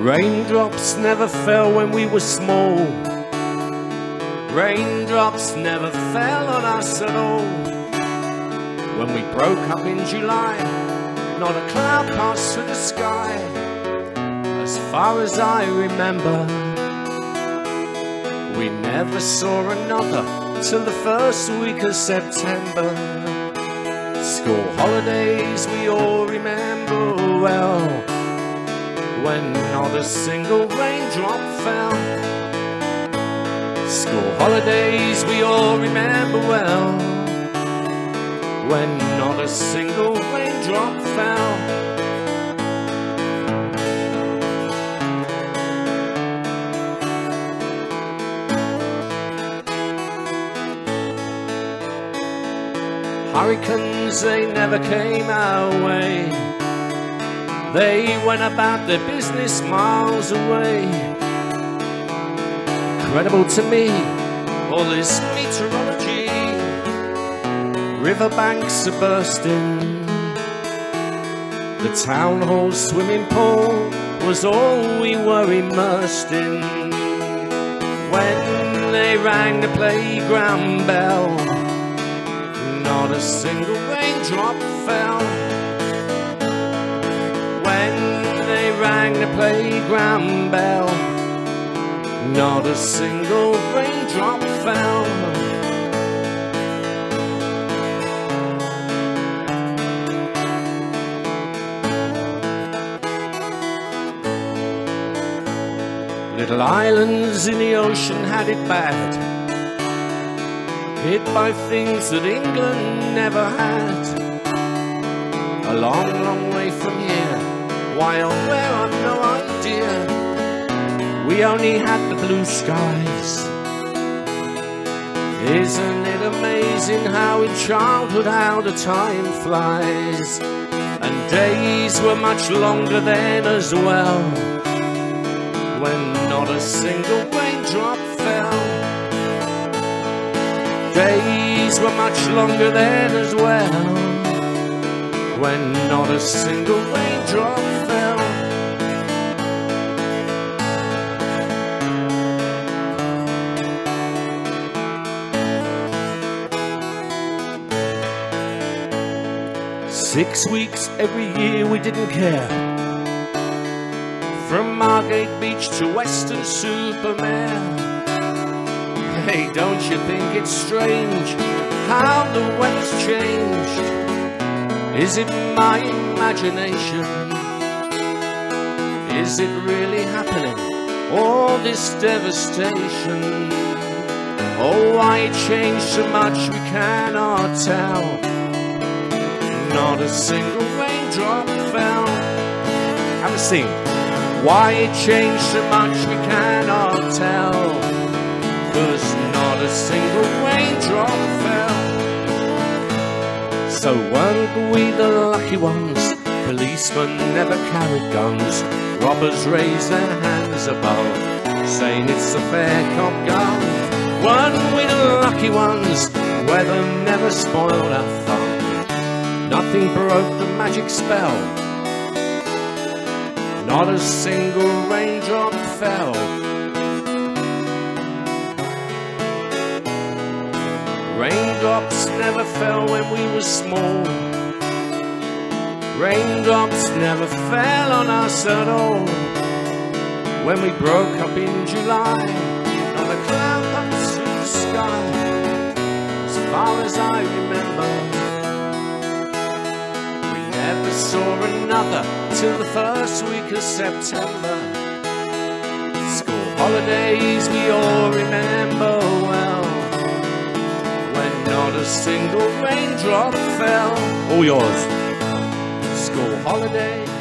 Raindrops never fell when we were small. Raindrops never fell on us at all. When we broke up in July, not a cloud passed through the sky. As far as I remember, we never saw another till the first week of September. School holidays we all remember not a single raindrop fell. School holidays we all remember well when not a single raindrop fell. Hurricanes, they never came our way. They went about their business miles away. Incredible to me, all this meteorology. Riverbanks are bursting. The town hall swimming pool was all we were immersed in. When they rang the playground bell, not a single raindrop fell. Playground bell, not a single raindrop fell. Little islands in the ocean had it bad hit by things that England never had. A long, long way from here, or where no idea. We only had the blue skies. Isn't it amazing how in childhood how the time flies? And days were much longer then as well, when not a single raindrop fell. Days were much longer then as well When not a single raindrop Six weeks every year we didn't care From Margate Beach to Weston-super-Mare Hey, don't you think it's strange how the weather's changed? Is it my imagination? Is it really happening? All this devastation. Oh, why it changed so much we cannot tell. Not a single raindrop fell. Have a sing. Why it changed so much we cannot tell. Cause not a single raindrop fell. So weren't we the lucky ones? Policemen never carried guns. Robbers raised their hands above, saying it's a fair cop gun. Weren't we the lucky ones? Weather never spoiled our fun. Nothing broke the magic spell. Not a single raindrop fell. Raindrops never fell when we were small. Raindrops never fell on us at all. When we broke up in July, not a cloud passed through the sky. As far as I remember, saw another till the first week of September. School holidays we all remember well When not a single raindrop fell. All yours. School holiday.